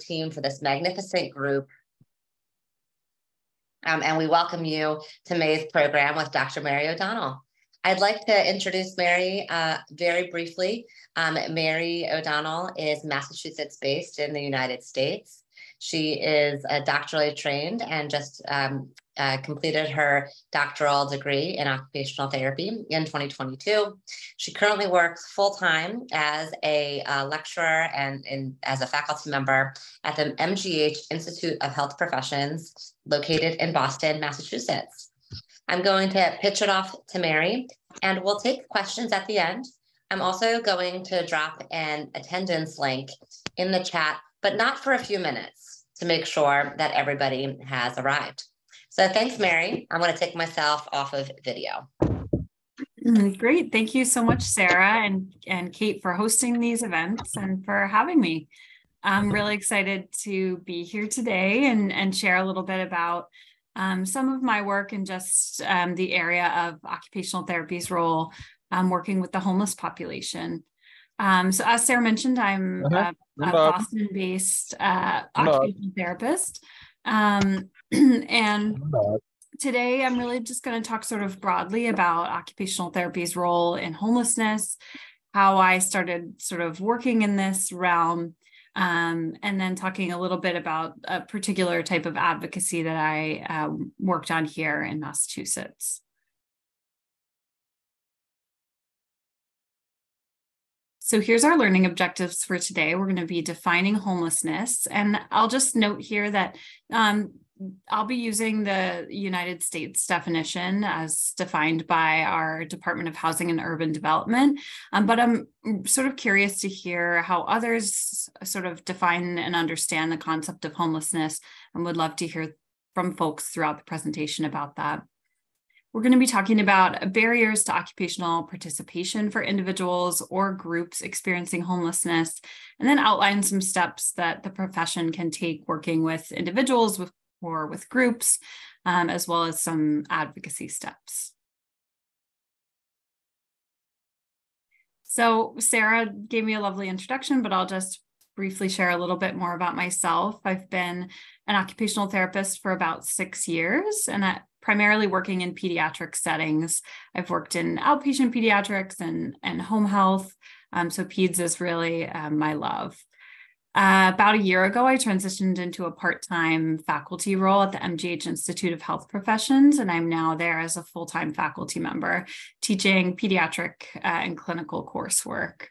team for this magnificent group. Um, and we welcome you to May's program with Dr. Mary O'Donnell. I'd like to introduce Mary uh, very briefly. Um, Mary O'Donnell is Massachusetts based in the United States. She is a doctorally trained and just um, uh, completed her doctoral degree in occupational therapy in 2022. She currently works full time as a uh, lecturer and in, as a faculty member at the MGH Institute of Health Professions located in Boston, Massachusetts. I'm going to pitch it off to Mary and we'll take questions at the end. I'm also going to drop an attendance link in the chat, but not for a few minutes to make sure that everybody has arrived. So thanks, Mary. I'm going to take myself off of video. Mm, great. Thank you so much, Sarah and, and Kate for hosting these events and for having me. I'm really excited to be here today and, and share a little bit about um, some of my work in just um, the area of occupational therapy's role um, working with the homeless population. Um, so as Sarah mentioned, I'm uh-huh. a, a Boston-based uh, occupational therapist. Um, and today I'm really just going to talk sort of broadly about occupational therapy's role in homelessness, how I started sort of working in this realm, um, and then talking a little bit about a particular type of advocacy that I uh, worked on here in Massachusetts. So here's our learning objectives for today. We're going to be defining homelessness. And I'll just note here that um, I'll be using the United States definition as defined by our Department of Housing and Urban Development. Um, but I'm sort of curious to hear how others sort of define and understand the concept of homelessness and would love to hear from folks throughout the presentation about that. We're going to be talking about barriers to occupational participation for individuals or groups experiencing homelessness, and then outline some steps that the profession can take working with individuals with or with groups, um, as well as some advocacy steps. So Sarah gave me a lovely introduction, but I'll just briefly share a little bit more about myself. I've been an occupational therapist for about six years and I, primarily working in pediatric settings. I've worked in outpatient pediatrics and, and home health. Um, so PEDS is really um, my love. Uh, about a year ago, I transitioned into a part time faculty role at the MGH Institute of Health Professions, and I'm now there as a full time faculty member teaching pediatric uh, and clinical coursework.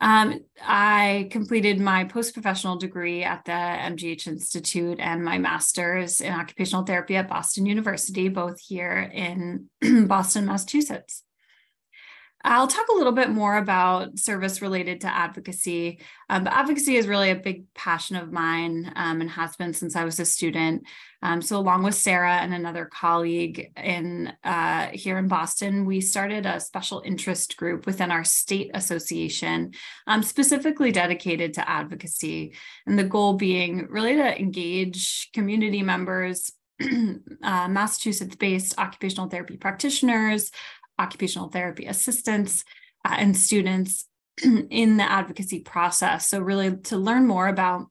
Um, I completed my post professional degree at the MGH Institute and my master's in occupational therapy at Boston University, both here in Boston, Massachusetts. I'll talk a little bit more about service related to advocacy. Um, but advocacy is really a big passion of mine um, and has been since I was a student. Um, so, along with Sarah and another colleague in uh, here in Boston, we started a special interest group within our state association, um, specifically dedicated to advocacy. And the goal being really to engage community members uh, Massachusetts based occupational therapy practitioners, occupational therapy assistants uh, and students in the advocacy process. So, really, to learn more about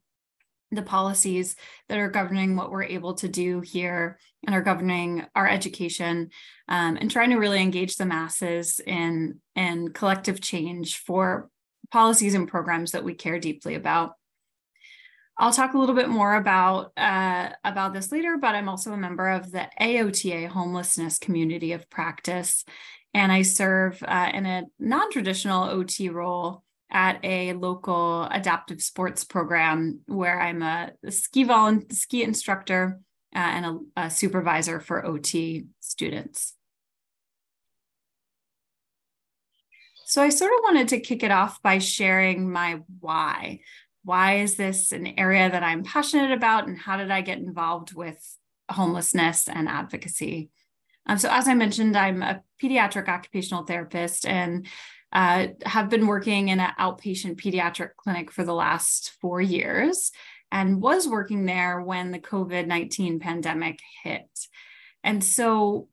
the policies that are governing what we're able to do here and are governing our education um, and trying to really engage the masses in, in collective change for policies and programs that we care deeply about. I'll talk a little bit more about uh, about this later, but I'm also a member of the AOTA homelessness community of practice, and I serve uh, in a non traditional OT role at a local adaptive sports program where I'm a, ski volunteer, ski instructor uh, and a, a supervisor for OT students. So I sort of wanted to kick it off by sharing my why. Why is this an area that I'm passionate about, and how did I get involved with homelessness and advocacy? Um, so, as I mentioned, I'm a pediatric occupational therapist and uh, have been working in an outpatient pediatric clinic for the last four years and was working there when the COVID 19 pandemic hit. And so,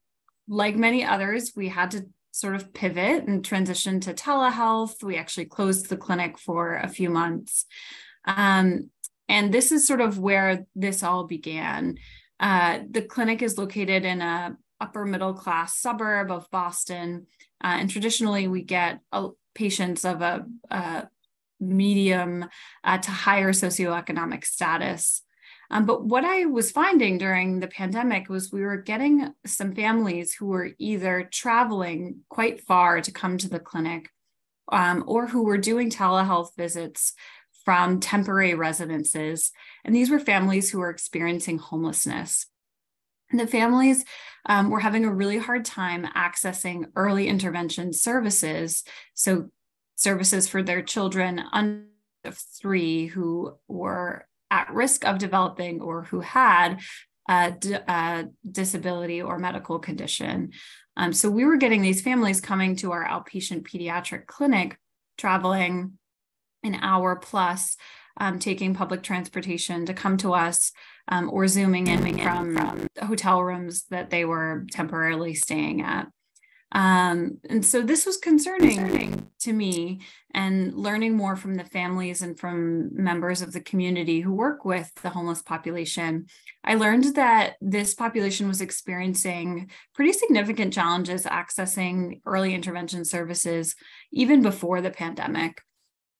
like many others, we had to sort of pivot and transition to telehealth. We actually closed the clinic for a few months. Um, And this is sort of where this all began. Uh, the clinic is located in a upper middle class suburb of Boston. Uh, and traditionally, we get uh, patients of a, a medium uh, to higher socioeconomic status. Um, but what I was finding during the pandemic was we were getting some families who were either traveling quite far to come to the clinic um, or who were doing telehealth visits from temporary residences. And these were families who were experiencing homelessness. The families um, were having a really hard time accessing early intervention services. So, services for their children under three who were at risk of developing or who had a, a disability or medical condition. Um, so we were getting these families coming to our outpatient pediatric clinic, traveling an hour plus, um, taking public transportation to come to us um, or zooming in from, from hotel rooms that they were temporarily staying at. Um, and so this was concerning, concerning to me and learning more from the families and from members of the community who work with the homeless population. I learned that this population was experiencing pretty significant challenges accessing early intervention services even before the pandemic.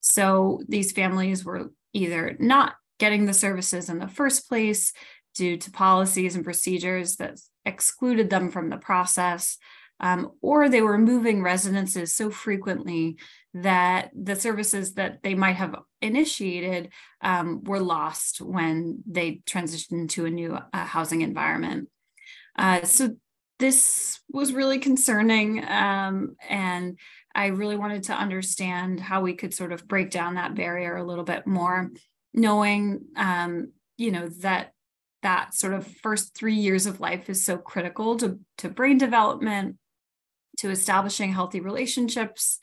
So these families were either not getting the services in the first place due to policies and procedures that excluded them from the process um, or they were moving residences so frequently that the services that they might have initiated um, were lost when they transitioned to a new uh, housing environment. Uh, so this was really concerning, um, and I really wanted to understand how we could sort of break down that barrier a little bit more, knowing, um, you know, that that sort of first three years of life is so critical to, to brain development to establishing healthy relationships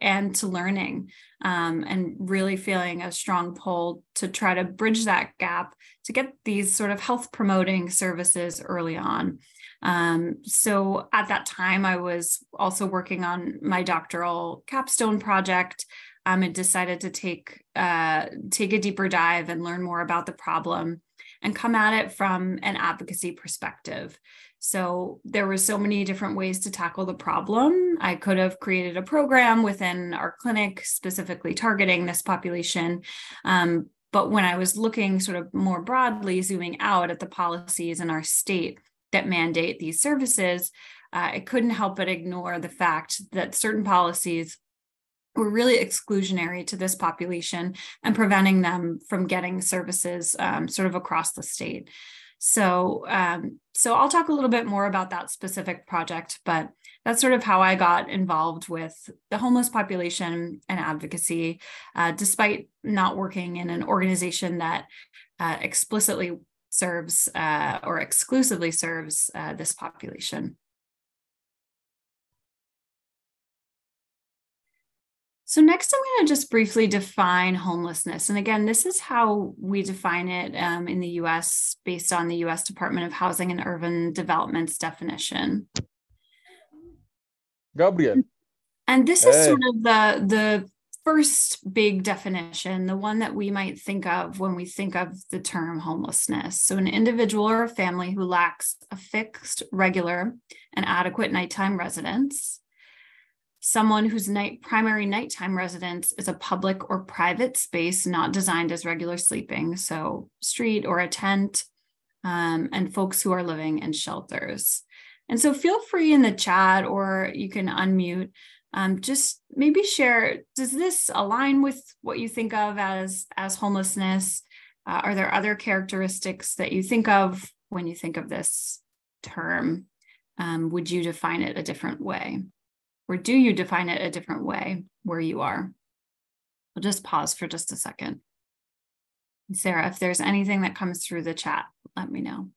and to learning um, and really feeling a strong pull to try to bridge that gap to get these sort of health promoting services early on. Um, so at that time, I was also working on my doctoral capstone project um, and decided to take uh, take a deeper dive and learn more about the problem and come at it from an advocacy perspective. So there were so many different ways to tackle the problem. I could have created a program within our clinic specifically targeting this population. Um, but when I was looking sort of more broadly, zooming out at the policies in our state that mandate these services, uh, I couldn't help but ignore the fact that certain policies were really exclusionary to this population and preventing them from getting services um, sort of across the state. So, um, so I'll talk a little bit more about that specific project, but that's sort of how I got involved with the homeless population and advocacy, uh, despite not working in an organization that uh, explicitly serves uh, or exclusively serves uh, this population. So next, I'm going to just briefly define homelessness. And again, this is how we define it um, in the US based on the US Department of Housing and Urban Development's definition. Gabriel. And this is hey. sort of the, the first big definition, the one that we might think of when we think of the term homelessness. So, an individual or a family who lacks a fixed, regular, and adequate nighttime residence someone whose night primary nighttime residence is a public or private space not designed as regular sleeping, so street or a tent, um, and folks who are living in shelters. And so feel free in the chat or you can unmute. Um, just maybe share, does this align with what you think of as, as homelessness? Uh, are there other characteristics that you think of when you think of this term? Um, would you define it a different way? Or do you define it a different way where you are? We'll just pause for just a second. Sarah, if there's anything that comes through the chat, let me know.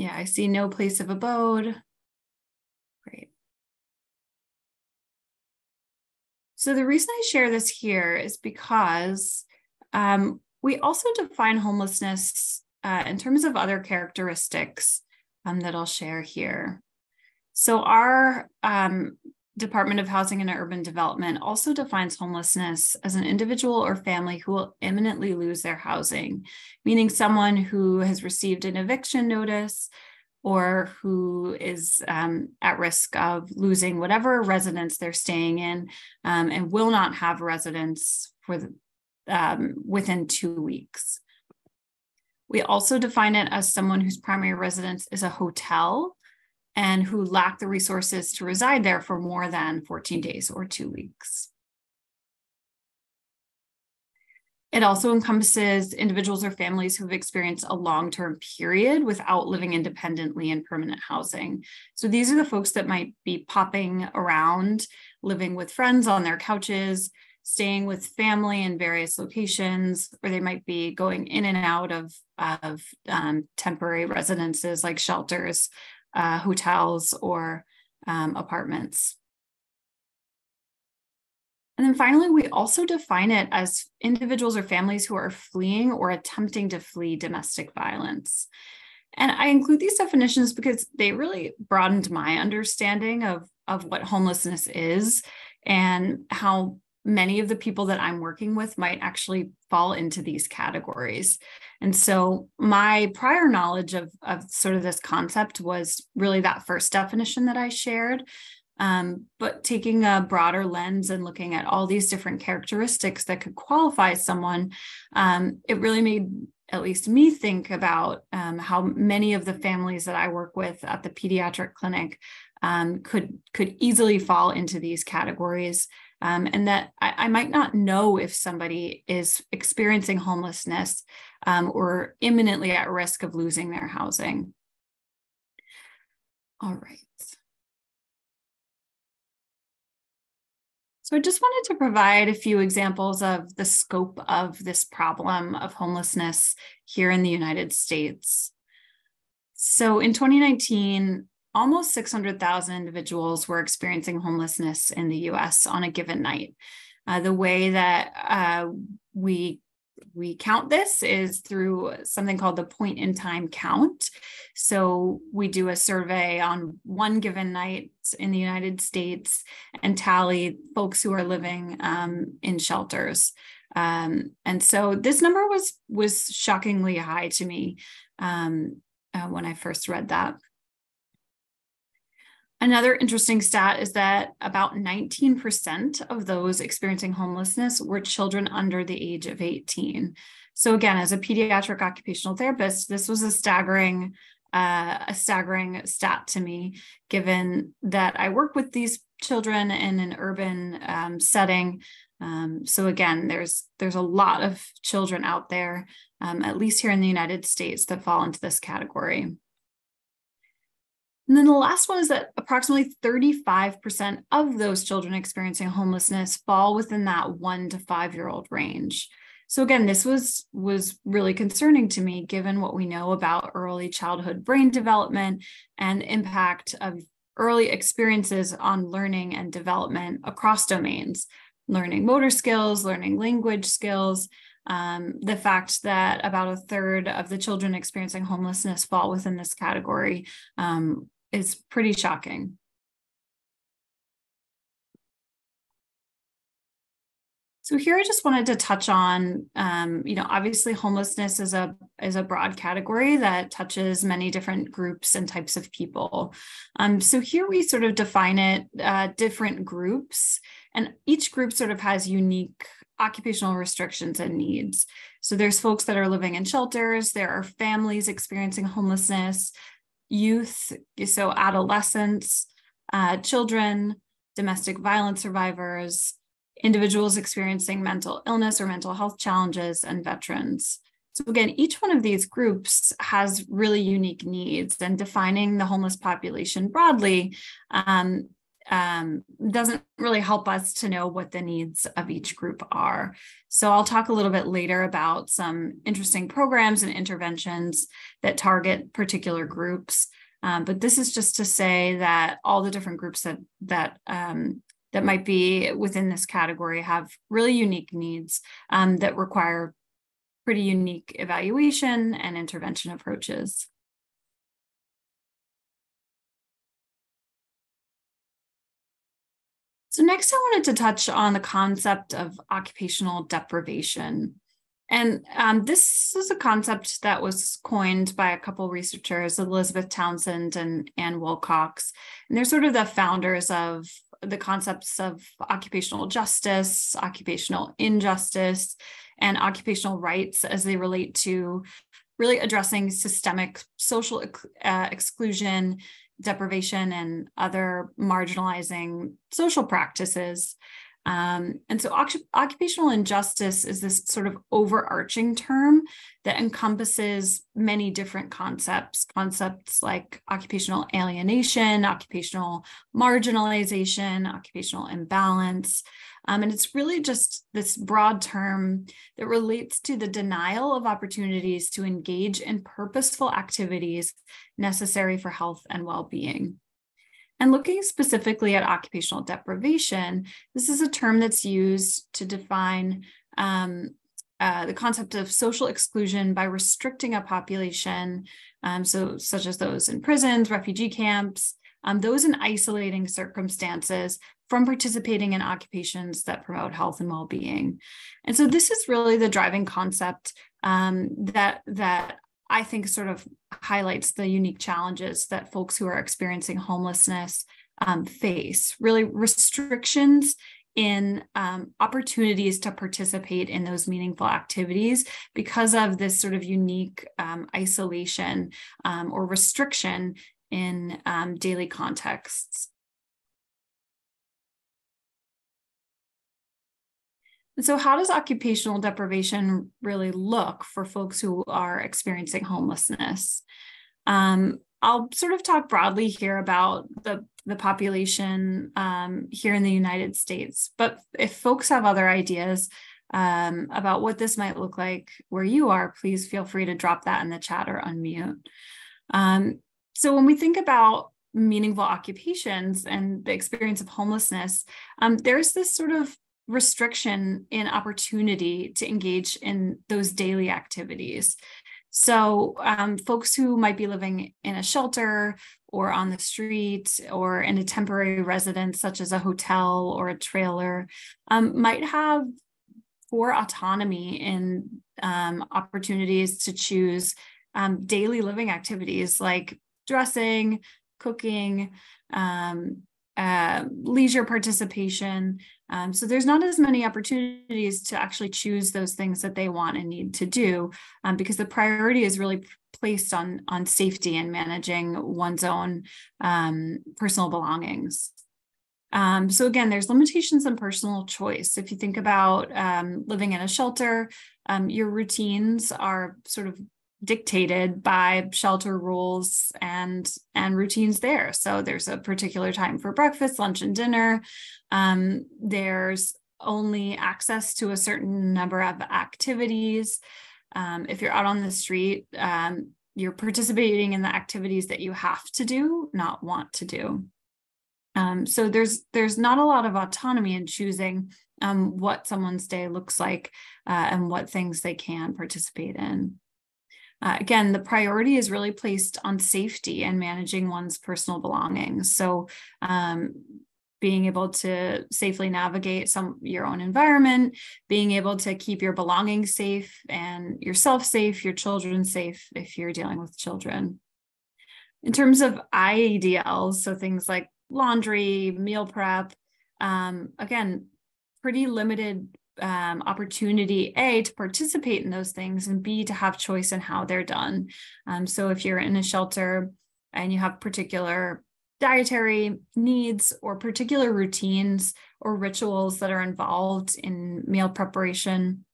Yeah, I see no place of abode. Great. So the reason I share this here is because um, we also define homelessness uh, in terms of other characteristics um, that I'll share here. So our um, Department of Housing and Urban Development also defines homelessness as an individual or family who will imminently lose their housing, meaning someone who has received an eviction notice or who is um, at risk of losing whatever residence they're staying in um, and will not have residence for the, um, within two weeks. We also define it as someone whose primary residence is a hotel and who lack the resources to reside there for more than 14 days or two weeks. It also encompasses individuals or families who have experienced a long term period without living independently in permanent housing. So these are the folks that might be popping around, living with friends on their couches, staying with family in various locations, or they might be going in and out of, of um, temporary residences like shelters uh, hotels or um, apartments. And then finally, we also define it as individuals or families who are fleeing or attempting to flee domestic violence. And I include these definitions because they really broadened my understanding of, of what homelessness is and how many of the people that I'm working with might actually fall into these categories. And so my prior knowledge of, of sort of this concept was really that first definition that I shared. Um, but taking a broader lens and looking at all these different characteristics that could qualify someone, um, it really made at least me think about um, how many of the families that I work with at the pediatric clinic um, could could easily fall into these categories um, and that I, I, might not know if somebody is experiencing homelessness um, or imminently at risk of losing their housing. All right. So I just wanted to provide a few examples of the scope of this problem of homelessness here in the United States. So in 2019, almost 600,000 individuals were experiencing homelessness in the US on a given night. Uh, the way that uh, we we count this is through something called the point in time count. So we do a survey on one given night in the United States and tally folks who are living um, in shelters. Um, and so this number was was shockingly high to me um, uh, when I first read that. Another interesting stat is that about 19% of those experiencing homelessness were children under the age of 18. So again, as a pediatric occupational therapist, this was a staggering uh, a staggering stat to me, given that I work with these children in an urban um, setting. Um, so again, there's there's a lot of children out there, um, at least here in the United States, that fall into this category. And then the last one is that approximately 35% of those children experiencing homelessness fall within that one to five year old range. So again, this was was really concerning to me given what we know about early childhood brain development and impact of early experiences on learning and development across domains, learning motor skills, learning language skills, um, the fact that about a third of the children experiencing homelessness fall within this category um, is pretty shocking. So here I just wanted to touch on, um, you know, obviously homelessness is a is a broad category that touches many different groups and types of people. Um, so here we sort of define it uh, different groups, and each group sort of has unique occupational restrictions and needs. So there's folks that are living in shelters, there are families experiencing homelessness, youth, so adolescents, uh, children, domestic violence survivors, individuals experiencing mental illness or mental health challenges, and veterans. So, again, each one of these groups has really unique needs, and defining the homeless population broadly um, um, doesn't really help us to know what the needs of each group are. So I'll talk a little bit later about some interesting programs and interventions that target particular groups. Um, but this is just to say that all the different groups that that um, that might be within this category have really unique needs um, that require pretty unique evaluation and intervention approaches. So next I wanted to touch on the concept of occupational deprivation. And um, this is a concept that was coined by a couple researchers, Elizabeth Townsend and Ann Wilcock. And they're sort of the founders of the concepts of occupational justice, occupational injustice, and occupational rights as they relate to really addressing systemic social uh, exclusion deprivation and other marginalizing social practices. Um, and so occupational injustice is this sort of overarching term that encompasses many different concepts, concepts like occupational alienation, occupational marginalization, occupational imbalance, um, and it's really just this broad term that relates to the denial of opportunities to engage in purposeful activities necessary for health and well being. And looking specifically at occupational deprivation, this is a term that's used to define um, uh, the concept of social exclusion by restricting a population, um, so such as those in prisons, refugee camps, um, those in isolating circumstances from participating in occupations that promote health and well-being. And so this is really the driving concept um, that that I think sort of highlights the unique challenges that folks who are experiencing homelessness um, face. Really, restrictions in um, opportunities to participate in those meaningful activities because of this sort of unique um, isolation um, or restriction in um, daily contexts. And so, how does occupational deprivation really look for folks who are experiencing homelessness? Um, I'll sort of talk broadly here about the, the population um, here in the United States. But if folks have other ideas um, about what this might look like where you are, please feel free to drop that in the chat or unmute. Um, so when we think about meaningful occupations and the experience of homelessness, um, there's this sort of restriction in opportunity to engage in those daily activities. So, um, folks who might be living in a shelter or on the street or in a temporary residence, such as a hotel or a trailer, um, might have poor autonomy in um, opportunities to choose um, daily living activities like dressing, cooking, um, uh, leisure participation. Um, so there's not as many opportunities to actually choose those things that they want and need to do um, because the priority is really placed on on safety and managing one's own um, personal belongings. Um, so again, there's limitations on personal choice. If you think about um, living in a shelter, um, your routines are sort of dictated by shelter rules and and routines there. So there's a particular time for breakfast lunch and dinner. Um, there's only access to a certain number of activities. Um, if you're out on the street um, you're participating in the activities that you have to do not want to do. Um, so there's there's not a lot of autonomy in choosing um, what someone's day looks like uh, and what things they can participate in uh, again, the priority is really placed on safety and managing one's personal belongings. So, um, being able to safely navigate some your own environment, being able to keep your belongings safe and yourself safe, your children safe if you're dealing with children. In terms of IADLs, so things like laundry, meal prep, um, again, pretty limited um, opportunity a to participate in those things and b to have choice in how they're done. Um, so if you're in a shelter and you have particular dietary needs or particular routines or rituals that are involved in meal preparation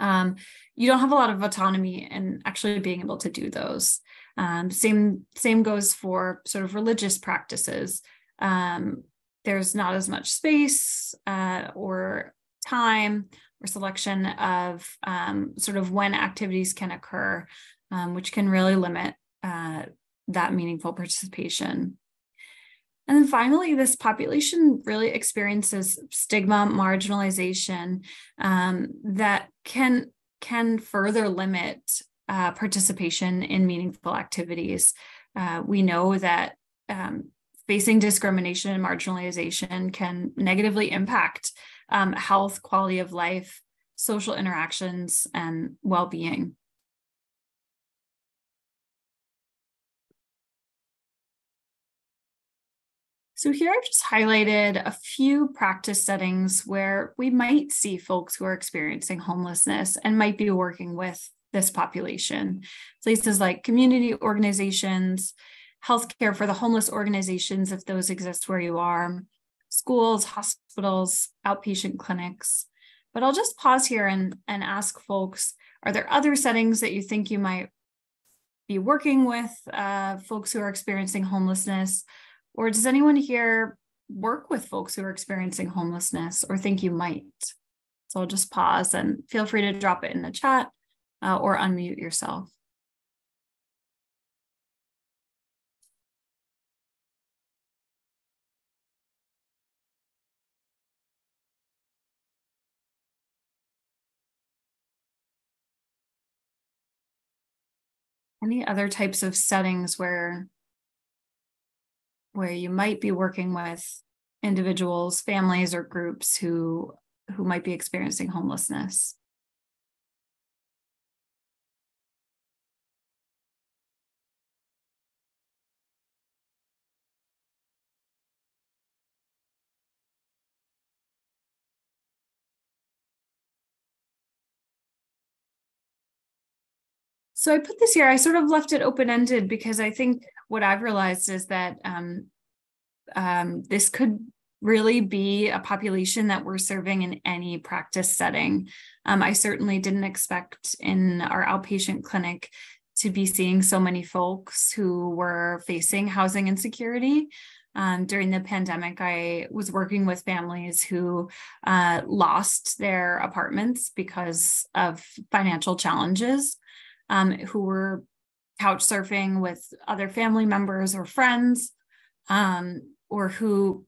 um, you don't have a lot of autonomy in actually being able to do those. Um, same same goes for sort of religious practices. Um, there's not as much space uh, or time or selection of um, sort of when activities can occur, um, which can really limit uh, that meaningful participation. And then finally, this population really experiences stigma, marginalization um, that can can further limit uh, participation in meaningful activities. Uh, we know that um, facing discrimination and marginalization can negatively impact um, health, quality of life, social interactions, and well being. So here I've just highlighted a few practice settings where we might see folks who are experiencing homelessness and might be working with this population. Places like community organizations, healthcare for the homeless organizations, if those exist where you are, schools, hospitals, outpatient clinics. But I'll just pause here and, and ask folks, are there other settings that you think you might be working with uh, folks who are experiencing homelessness? Or does anyone here work with folks who are experiencing homelessness or think you might? So I'll just pause and feel free to drop it in the chat uh, or unmute yourself. Any other types of settings where where you might be working with individuals, families, or groups who who might be experiencing homelessness. So I put this here, I sort of left it open ended because I think what I've realized is that um, um, this could really be a population that we're serving in any practice setting. Um, I certainly didn't expect in our outpatient clinic to be seeing so many folks who were facing housing insecurity. Um, during the pandemic, I was working with families who uh, lost their apartments because of financial challenges um, who were couch surfing with other family members or friends, um, or who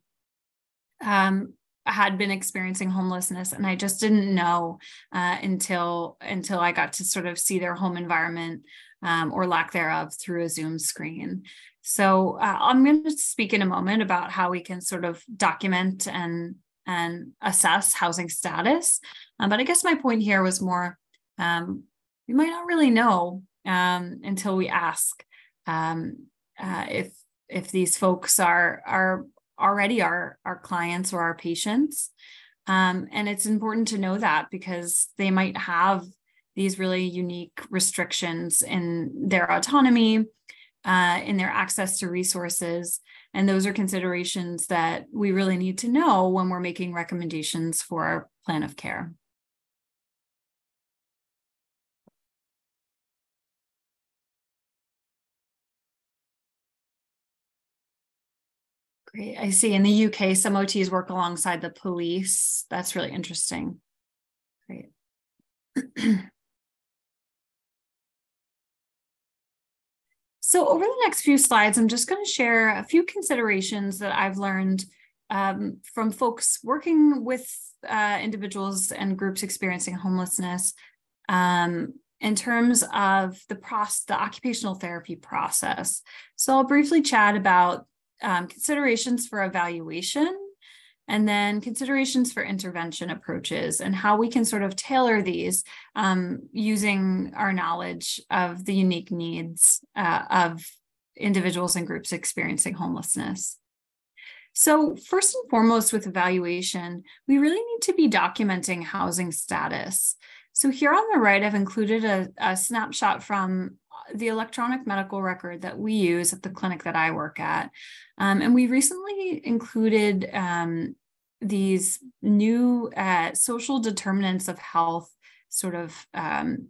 um, had been experiencing homelessness, and I just didn't know uh, until until I got to sort of see their home environment um, or lack thereof through a Zoom screen. So uh, I'm going to speak in a moment about how we can sort of document and and assess housing status. Um, but I guess my point here was more um, we might not really know um, until we ask um, uh, if if these folks are are already our our clients or our patients. Um, and it's important to know that because they might have these really unique restrictions in their autonomy uh, in their access to resources. And those are considerations that we really need to know when we're making recommendations for our plan of care Great. I see in the UK, some OTs work alongside the police. That's really interesting. Great. so over the next few slides, I'm just going to share a few considerations that I've learned um, from folks working with uh, individuals and groups experiencing homelessness um, in terms of the process, the occupational therapy process. So I'll briefly chat about um, considerations for evaluation, and then considerations for intervention approaches and how we can sort of tailor these um, using our knowledge of the unique needs uh, of individuals and groups experiencing homelessness. So, first and foremost, with evaluation, we really need to be documenting housing status. So, here on the right, I've included a, a snapshot from the electronic medical record that we use at the clinic that I work at. Um, and we recently included um, these new uh, social determinants of health sort of um,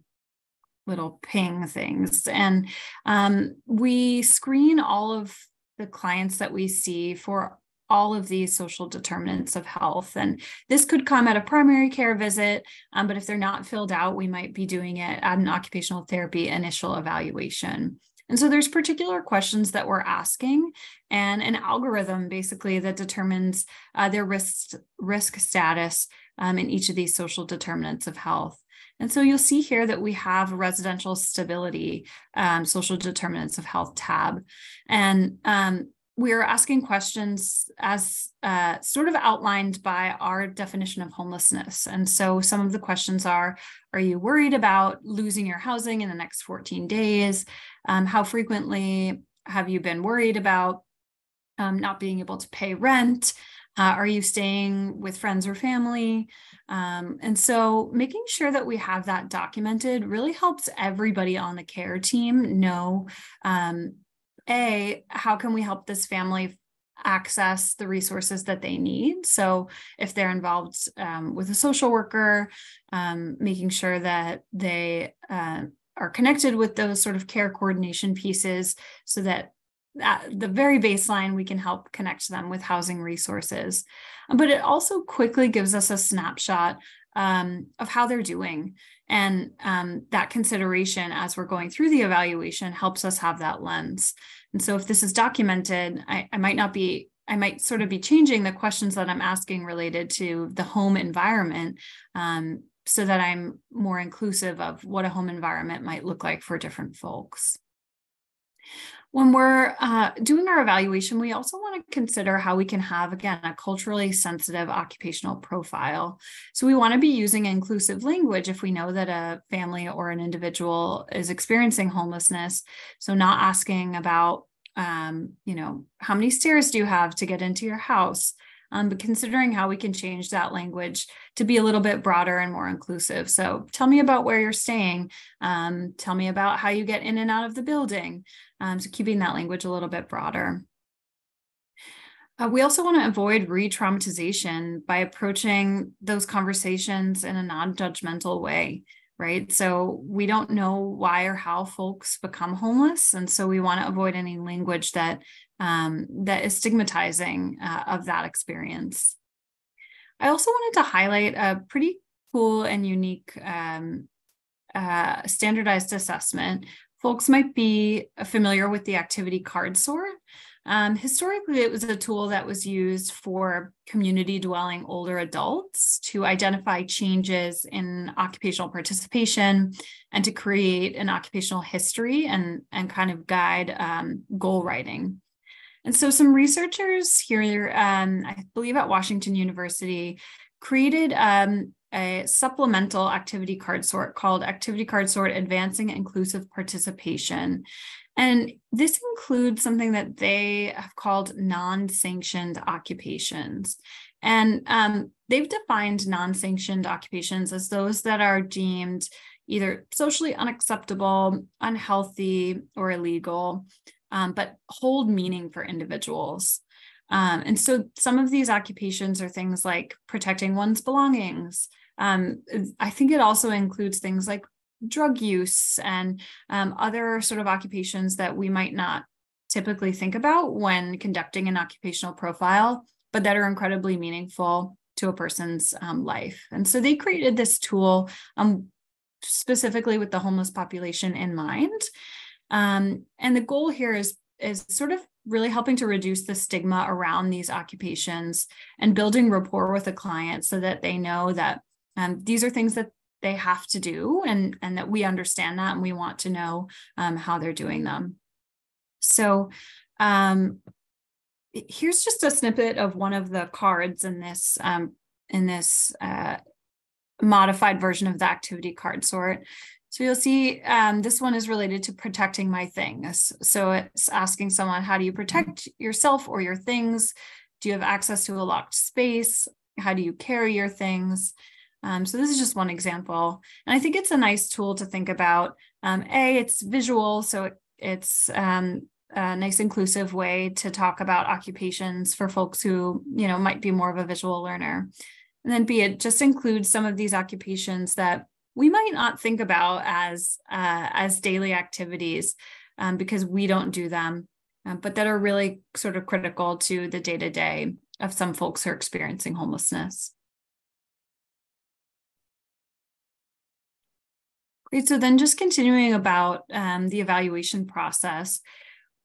little ping things. And um, we screen all of the clients that we see for all of these social determinants of health. And this could come at a primary care visit, um, but if they're not filled out, we might be doing it at an occupational therapy initial evaluation. And so there's particular questions that we're asking and an algorithm basically that determines uh, their risk, risk status um, in each of these social determinants of health. And so you'll see here that we have a residential stability, um, social determinants of health tab. And um, we are asking questions as uh, sort of outlined by our definition of homelessness. And so some of the questions are Are you worried about losing your housing in the next 14 days? Um, how frequently have you been worried about um, not being able to pay rent? Uh, are you staying with friends or family? Um, and so making sure that we have that documented really helps everybody on the care team know um, a how can we help this family access the resources that they need? So if they're involved um, with a social worker um, making sure that they uh, are connected with those sort of care coordination pieces so that at the very baseline we can help connect them with housing resources. But it also quickly gives us a snapshot um, of how they're doing and um, that consideration as we're going through the evaluation helps us have that lens. And so if this is documented, I, I might not be, I might sort of be changing the questions that I'm asking related to the home environment um, so that I'm more inclusive of what a home environment might look like for different folks when we're uh, doing our evaluation, we also want to consider how we can have, again, a culturally sensitive occupational profile. So we want to be using inclusive language if we know that a family or an individual is experiencing homelessness. So not asking about, um, you know, how many stairs do you have to get into your house? Um, but considering how we can change that language to be a little bit broader and more inclusive. So tell me about where you're staying. Um, tell me about how you get in and out of the building. Um, so keeping that language a little bit broader. Uh, we also want to avoid re traumatization by approaching those conversations in a non judgmental way, right? So we don't know why or how folks become homeless. And so we want to avoid any language that, um, that is stigmatizing uh, of that experience. I also wanted to highlight a pretty cool and unique um, uh, standardized assessment folks might be familiar with the activity card sort. Um, historically, it was a tool that was used for community dwelling older adults to identify changes in occupational participation and to create an occupational history and, and kind of guide um, goal writing. And so, some researchers here, um, I believe at Washington University, created um, a supplemental activity card sort called Activity Card Sort Advancing Inclusive Participation. And this includes something that they have called non sanctioned occupations. And um, they've defined non sanctioned occupations as those that are deemed either socially unacceptable, unhealthy, or illegal, um, but hold meaning for individuals. Um, and so some of these occupations are things like protecting one's belongings, um, I think it also includes things like drug use and um, other sort of occupations that we might not typically think about when conducting an occupational profile, but that are incredibly meaningful to a person's um, life. And so they created this tool um, specifically with the homeless population in mind. Um, and the goal here is is sort of really helping to reduce the stigma around these occupations and building rapport with the client so that they know that um, these are things that they have to do and, and that we understand that and we want to know um, how they're doing them. So um, here's just a snippet of one of the cards in this um, in this uh, modified version of the activity card sort. So you'll see um, this one is related to protecting my things. So it's asking someone, how do you protect yourself or your things? Do you have access to a locked space? How do you carry your things? Um, so this is just one example. And I think it's a nice tool to think about. Um, a, it's visual, so it, it's um, a nice inclusive way to talk about occupations for folks who, you know, might be more of a visual learner. And then B, it just includes some of these occupations that we might not think about as uh, as daily activities um, because we don't do them uh, but that are really sort of critical to the day to day of some folks who are experiencing homelessness. Great. So then just continuing about um, the evaluation process,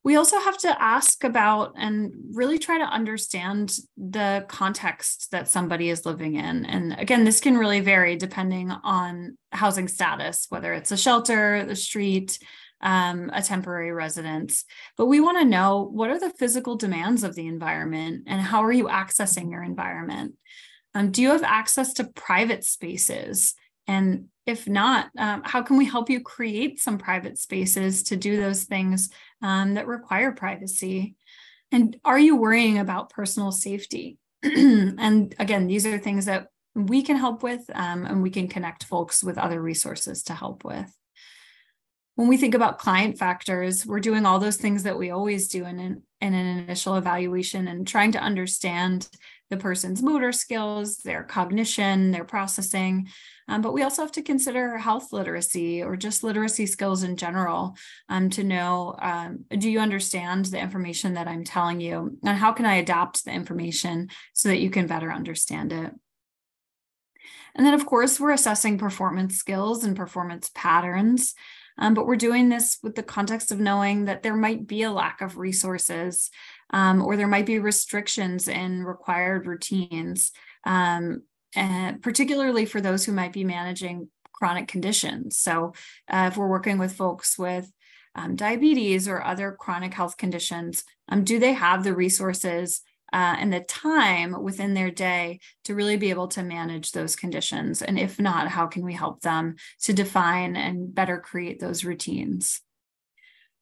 we also have to ask about and really try to understand the context that somebody is living in. And again, this can really vary depending on housing status, whether it's a shelter, the street, um, a temporary residence. But we want to know what are the physical demands of the environment and how are you accessing your environment? Um, do you have access to private spaces? And if not, um, how can we help you create some private spaces to do those things um, that require privacy? And are you worrying about personal safety? and again, these are things that we can help with, um, and we can connect folks with other resources to help with. When we think about client factors, we're doing all those things that we always do in an, in an initial evaluation and trying to understand the person's motor skills, their cognition, their processing. Um, but we also have to consider health literacy or just literacy skills in general um, to know um, do you understand the information that I'm telling you? And how can I adapt the information so that you can better understand it? And then, of course, we're assessing performance skills and performance patterns. Um, but we're doing this with the context of knowing that there might be a lack of resources um, or there might be restrictions in required routines, um, and particularly for those who might be managing chronic conditions. So, uh, if we're working with folks with um, diabetes or other chronic health conditions, um, do they have the resources uh, and the time within their day to really be able to manage those conditions? And if not, how can we help them to define and better create those routines?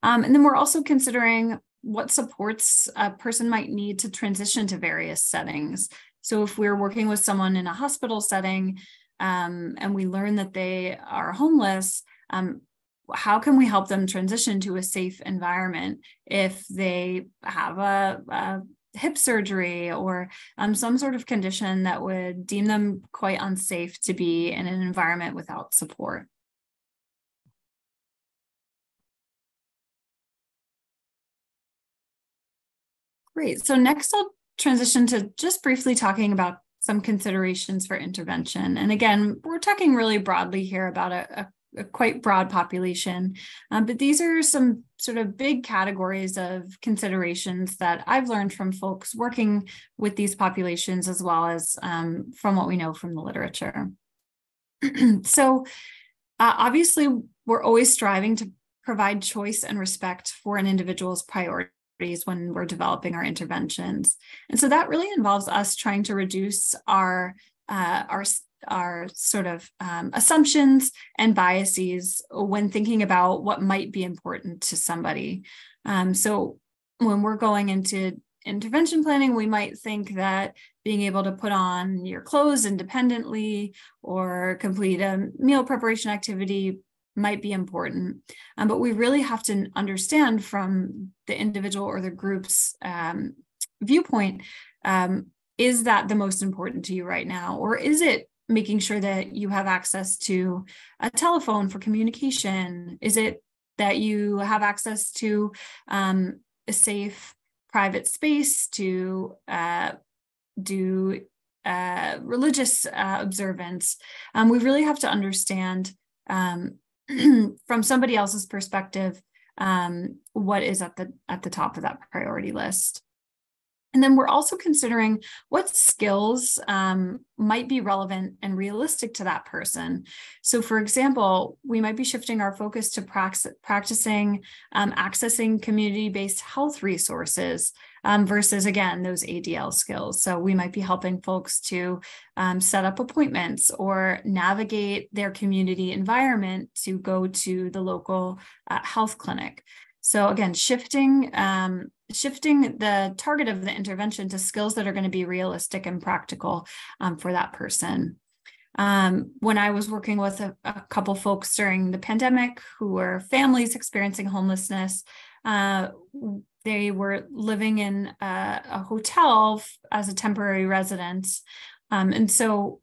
Um, and then we're also considering what supports a person might need to transition to various settings. So if we're working with someone in a hospital setting um, and we learn that they are homeless, um, how can we help them transition to a safe environment if they have a, a hip surgery or um, some sort of condition that would deem them quite unsafe to be in an environment without support? Great. So next I'll transition to just briefly talking about some considerations for intervention. And again, we're talking really broadly here about a, a, a quite broad population, um, but these are some sort of big categories of considerations that I've learned from folks working with these populations, as well as um, from what we know from the literature. so uh, obviously, we're always striving to provide choice and respect for an individual's priority when we're developing our interventions. And so that really involves us trying to reduce our uh, our our sort of um, assumptions and biases when thinking about what might be important to somebody. Um, so when we're going into intervention planning, we might think that being able to put on your clothes independently or complete a meal preparation activity might be important. Um, but we really have to understand from the individual or the group's um, viewpoint um, is that the most important to you right now? Or is it making sure that you have access to a telephone for communication? Is it that you have access to um, a safe private space to uh, do uh, religious uh, observance? Um, we really have to understand um, from somebody else's perspective um, what is at the at the top of that priority list and then we're also considering what skills um, might be relevant and realistic to that person. So, for example, we might be shifting our focus to prax- practicing um, accessing community based health resources um, versus, again, those ADL skills. So, we might be helping folks to um, set up appointments or navigate their community environment to go to the local uh, health clinic. So again, shifting um, shifting the target of the intervention to skills that are going to be realistic and practical um, for that person. Um, when I was working with a, a, couple folks during the pandemic who were families experiencing homelessness, uh, they were living in a, a hotel as a temporary residence. Um, and so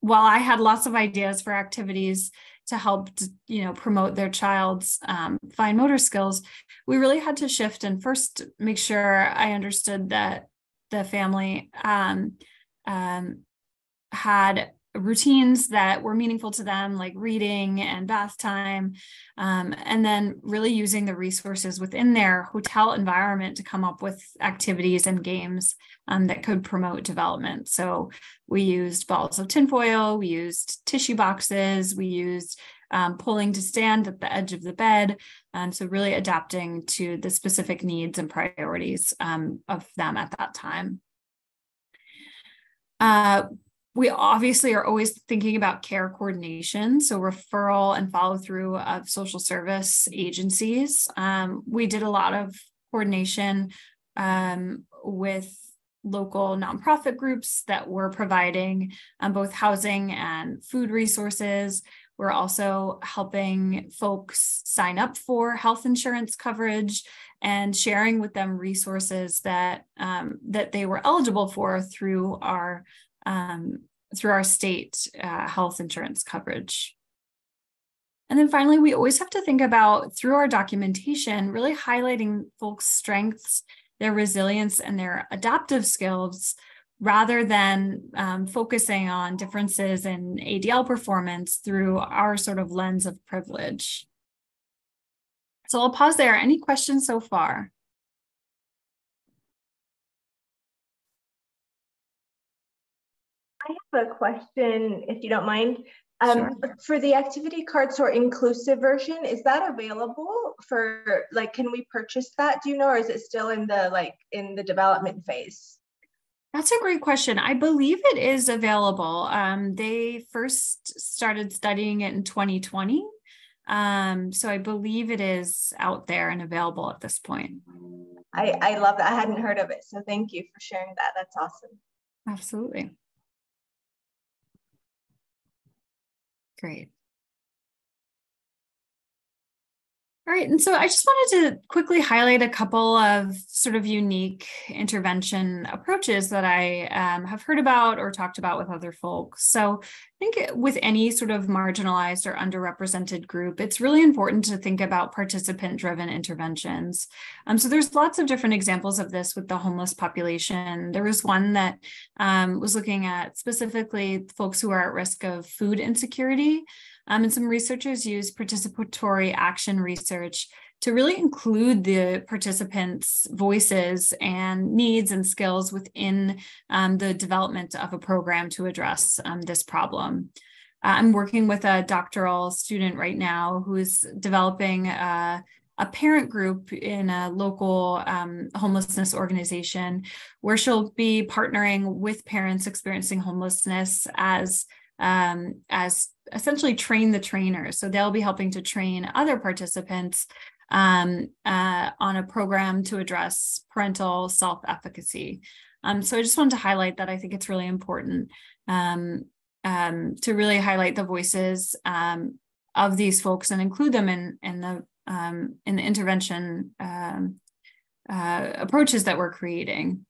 while I had lots of ideas for activities, to help you know promote their child's um, fine motor skills we really had to shift and first make sure i understood that the family um, um, had routines that were meaningful to them, like reading and bath time, um, and then really using the resources within their hotel environment to come up with activities and games um, that could promote development. So we used balls of tinfoil, we used tissue boxes, we used um, pulling to stand at the edge of the bed. Um, so really adapting to the specific needs and priorities um, of them at that time. Uh, we obviously are always thinking about care coordination, so referral and follow through of social service agencies. Um, we did a lot of coordination um, with local nonprofit groups that were providing um, both housing and food resources. We're also helping folks sign up for health insurance coverage and sharing with them resources that um, that they were eligible for through our um, through our state uh, health insurance coverage. And then finally, we always have to think about through our documentation, really highlighting folks' strengths, their resilience, and their adaptive skills rather than um, focusing on differences in ADL performance through our sort of lens of privilege. So I'll pause there. Any questions so far? I have a question, if you don't mind. Um, sure. For the activity card sort inclusive version, is that available for like, can we purchase that? Do you know, or is it still in the like in the development phase? That's a great question. I believe it is available. Um, they first started studying it in 2020. Um, so I believe it is out there and available at this point. I, I love that. I hadn't heard of it. So thank you for sharing that. That's awesome. Absolutely. Great. All right, and so I just wanted to quickly highlight a couple of sort of unique intervention approaches that I um, have heard about or talked about with other folks. So I think with any sort of marginalized or underrepresented group, it's really important to think about participant-driven interventions. Um, so there's lots of different examples of this with the homeless population. There was one that um, was looking at specifically folks who are at risk of food insecurity. Um, and some researchers use participatory action research to really include the participants' voices and needs and skills within um, the development of a program to address um, this problem. Uh, I'm working with a doctoral student right now who is developing a, a parent group in a local um, homelessness organization where she'll be partnering with parents experiencing homelessness as um, as essentially train the trainers. So they'll be helping to train other participants um, uh, on a program to address parental self efficacy. Um, so I just wanted to highlight that I think it's really important um, um, to really highlight the voices um, of these folks and include them in in the in the intervention uh, approaches that we're creating.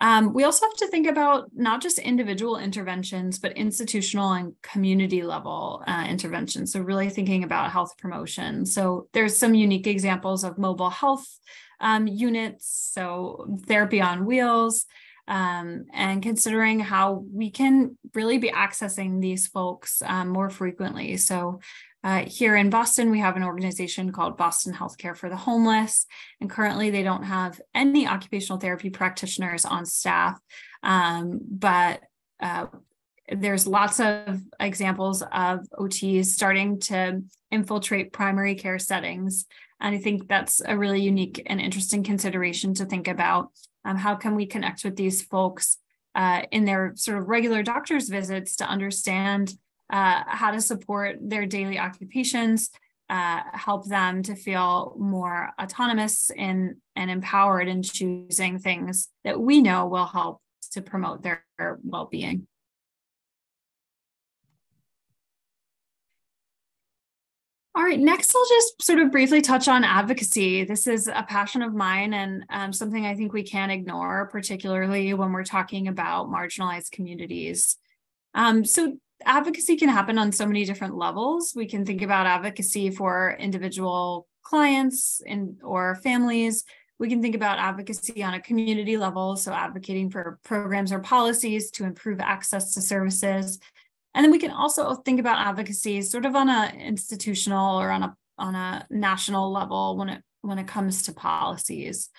Um, we also have to think about not just individual interventions, but institutional and community level uh, interventions. So, really thinking about health promotion. So, there's some unique examples of mobile health um, units, so therapy on wheels, um, and considering how we can really be accessing these folks um, more frequently. So, uh, here in Boston, we have an organization called Boston Healthcare for the Homeless, and currently they don't have any occupational therapy practitioners on staff, um, but uh, there's lots of examples of OTs starting to infiltrate primary care settings. And I think that's a really unique and interesting consideration to think about. Um, how can we connect with these folks uh, in their sort of regular doctor's visits to understand uh, how to support their daily occupations, uh, help them to feel more autonomous and, and empowered in choosing things that we know will help to promote their well-being. All right, next I'll just sort of briefly touch on advocacy. This is a passion of mine and um, something I think we can't ignore, particularly when we're talking about marginalized communities. Um, so advocacy can happen on so many different levels. We can think about advocacy for individual clients and or families. We can think about advocacy on a community level, so advocating for programs or policies to improve access to services. And then we can also think about advocacy sort of on a institutional or on a on a national level when it when it comes to policies.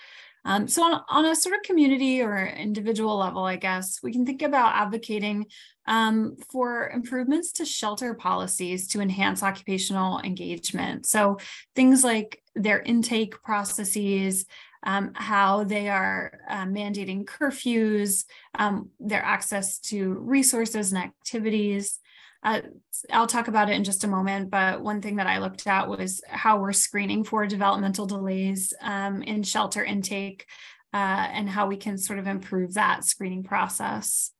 Um, so on, on a sort of community or individual level, I guess, we can think about advocating um, for improvements to shelter policies to enhance occupational engagement. So things like their intake processes, um, how they are uh, mandating curfews, um, their access to resources and activities, uh, I'll talk about it in just a moment, but one thing that I looked at was how we're screening for developmental delays um, in shelter intake uh, and how we can sort of improve that screening process.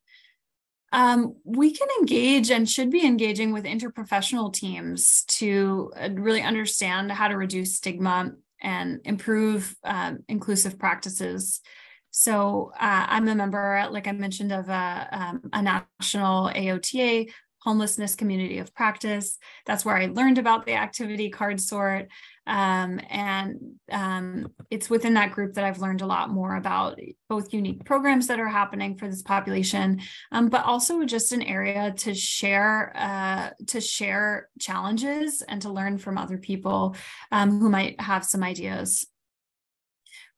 Um, we can engage and should be engaging with interprofessional teams to uh, really understand how to reduce stigma and improve um, inclusive practices. So uh, I'm a member, like I mentioned, of a, um, a national AOTA homelessness community of practice. That's where I learned about the activity card sort. Um, and um, it's within that group that I've learned a lot more about both unique programs that are happening for this population, um, but also just an area to share uh, to share challenges and to learn from other people um, who might have some ideas.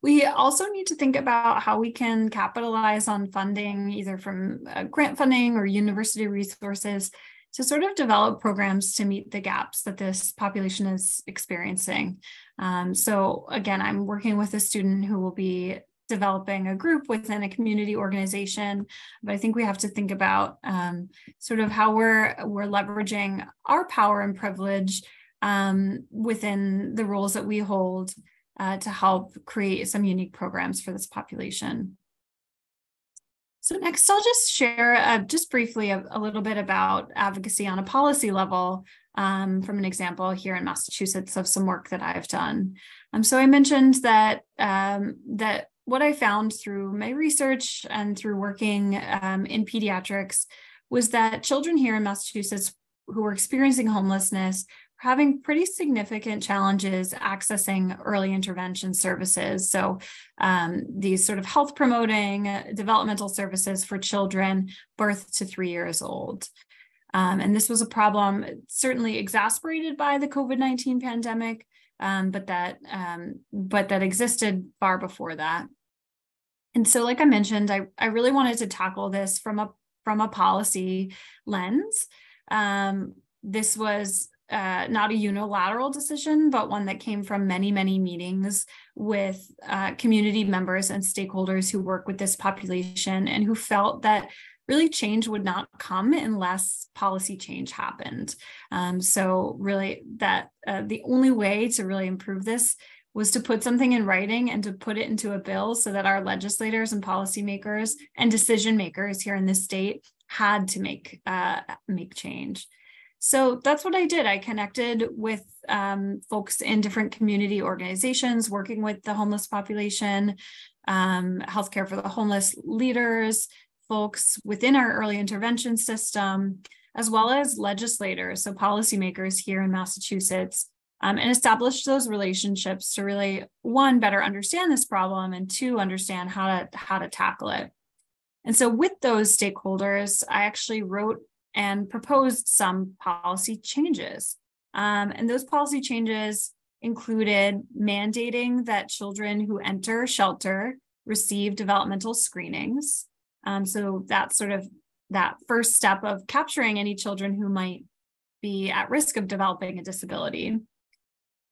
We also need to think about how we can capitalize on funding, either from uh, grant funding or university resources, to sort of develop programs to meet the gaps that this population is experiencing. Um, so, again, I'm working with a student who will be developing a group within a community organization but i think we have to think about um, sort of how we're we're leveraging our power and privilege um, within the roles that we hold uh, to help create some unique programs for this population. So next, I'll just share uh, just briefly a, a, little bit about advocacy on a policy level um, from an example here in Massachusetts of some work that I've done. Um, so I mentioned that um, that what I found through my research and through working um, in pediatrics was that children here in Massachusetts who were experiencing homelessness having pretty significant challenges accessing early intervention services. So, um, these sort of health promoting developmental services for children birth to three years old. Um, and this was a problem certainly exacerbated by the COVID 19 pandemic, um, but, that, um, but that existed far before that. And so, like I mentioned, I, I really wanted to tackle this from a from a policy lens. Um, this was uh, not a unilateral decision, but one that came from many, many meetings with uh, community members and stakeholders who work with this population and who felt that really change would not come unless policy change happened. Um, so, really, that uh, the only way to really improve this was to put something in writing and to put it into a bill so that our legislators and policymakers and decision makers here in the state had to make uh, make change. So that's what I did. I connected with um, folks in different community organizations working with the homeless population, um, healthcare for the homeless leaders, folks within our early intervention system, as well as legislators, so policymakers here in Massachusetts, um, and established those relationships to really one better understand this problem and two understand how to how to tackle it. And so with those stakeholders, I actually wrote and proposed some policy changes. Um, and those policy changes included mandating that children who enter shelter receive developmental screenings. Um, so that's sort of that first step of capturing any children who might be at risk of developing a disability.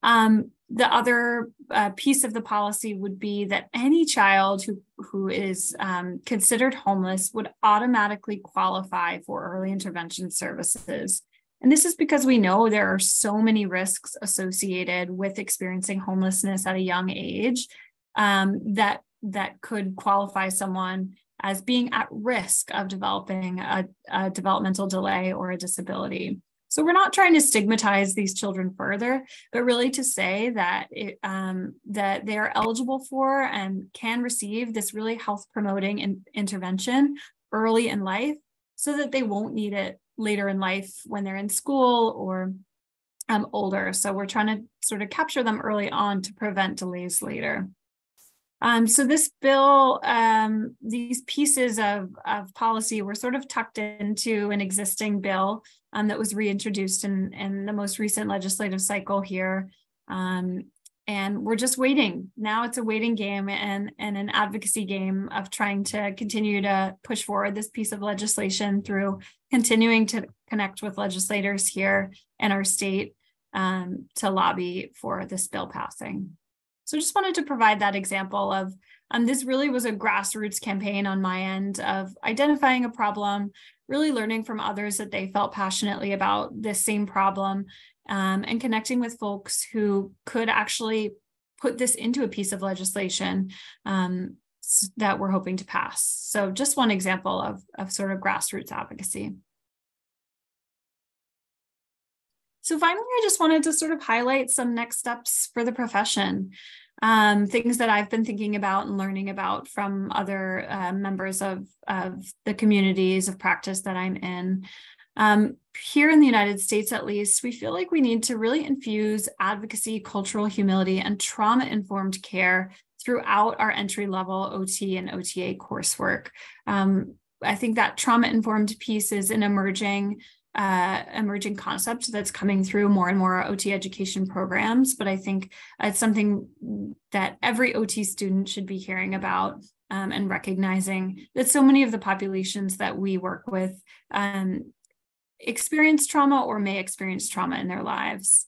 Um, the other uh, piece of the policy would be that any child who, who is um, considered homeless would automatically qualify for early intervention services. And this is because we know there are so many risks associated with experiencing homelessness at a young age um, that, that could qualify someone as being at risk of developing a, a developmental delay or a disability. So we're not trying to stigmatize these children further, but really to say that it, um, that they are eligible for and can receive this really health promoting in, intervention early in life, so that they won't need it later in life when they're in school or um, older. So we're trying to sort of capture them early on to prevent delays later. Um, so this bill, um, these pieces of, of policy were sort of tucked into an existing bill um, that was reintroduced in, in the most recent legislative cycle here. Um, and we're just waiting. Now it's a waiting game and, and an advocacy game of trying to continue to push forward this piece of legislation through continuing to connect with legislators here in our state um, to lobby for this bill passing. So just wanted to provide that example of um, this really was a grassroots campaign on my end of identifying a problem, really learning from others that they felt passionately about this same problem, um, and connecting with folks who could actually put this into a piece of legislation um, that we're hoping to pass. So just one example of, of sort of grassroots advocacy. So finally, I just wanted to sort of highlight some next steps for the profession, um, things that I've been thinking about and learning about from other uh, members of, of the communities of practice that I'm in. Um, here in the United States, at least, we feel like we need to really infuse advocacy, cultural humility, and trauma informed care throughout our entry level OT and OTA coursework. Um, I think that trauma informed piece is an emerging uh, emerging concept that's coming through more and more OT education programs. But I think it's something that every OT student should be hearing about um, and recognizing that so many of the populations that we work with um, experience trauma or may experience trauma in their lives.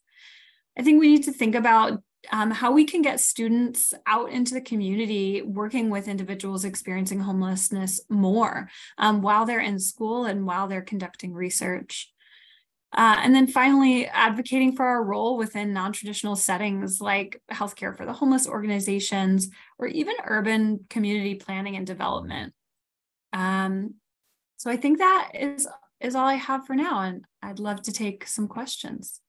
I think we need to think about um, how we can get students out into the community working with individuals experiencing homelessness more um, while they're in school and while they're conducting research. Uh, and then finally, advocating for our role within non traditional settings like healthcare for the homeless organizations or even urban community planning and development. Um, so I think that is, is all I have for now, and I'd love to take some questions.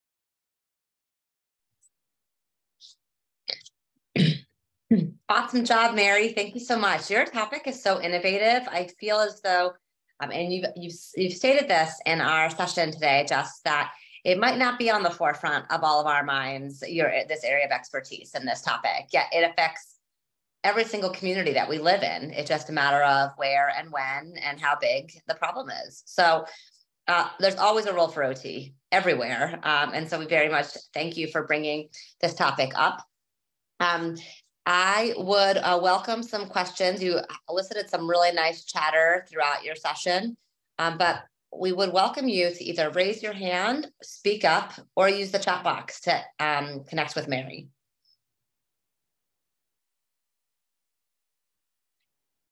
Awesome job, Mary. Thank you so much. Your topic is so innovative. I feel as though, um, and you've, you've, you've stated this in our session today, just that it might not be on the forefront of all of our minds, your, this area of expertise in this topic, yet it affects every single community that we live in. It's just a matter of where and when and how big the problem is. So uh, there's always a role for OT everywhere. Um, and so we very much thank you for bringing this topic up. Um, I would uh, welcome some questions. You elicited some really nice chatter throughout your session, um, but we would welcome you to either raise your hand, speak up, or use the chat box to um, connect with Mary.